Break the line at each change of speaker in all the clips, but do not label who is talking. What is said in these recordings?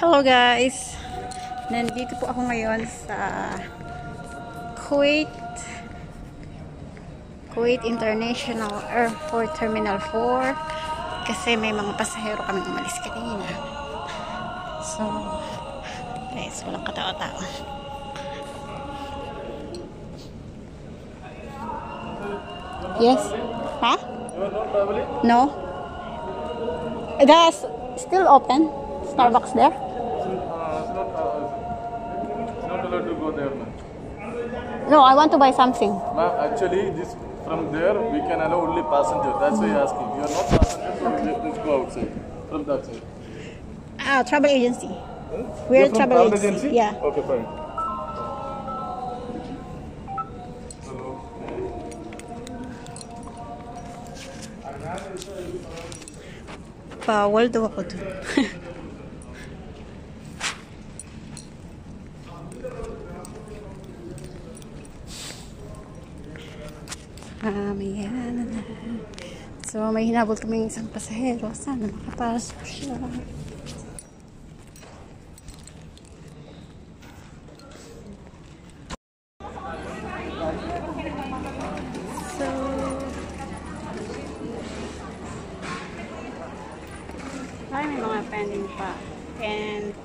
Hello guys! Nandito po ako ngayon sa Kuwait Kuwait International Airport Terminal 4 kasi may mga pasahero kami umalis kanina. So, guys, walang katao-tao. Yes? Ha? No? That's still open? Starbucks there?
Not allowed to go there, ma'am.
No, I want to buy something.
Ma'am, actually, this from there we can allow only passenger. That's why you're asking. You are not passenger, so let- let's go outside from that side.
Ah, travel agency. We're
You're
travel agency. Yeah.
Okay, fine.
Bawal daw ako dun. May ano na. So, may hinabol kaming isang pasahero. Sana makapasok siya. So, ay, may mga pending pa. And,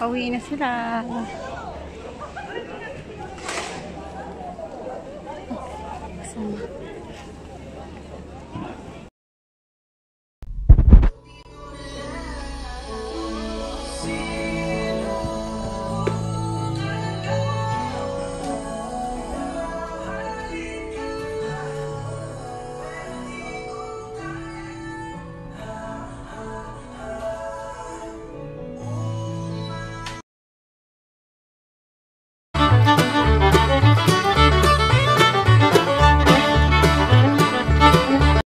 Pauwi na sila. Sama.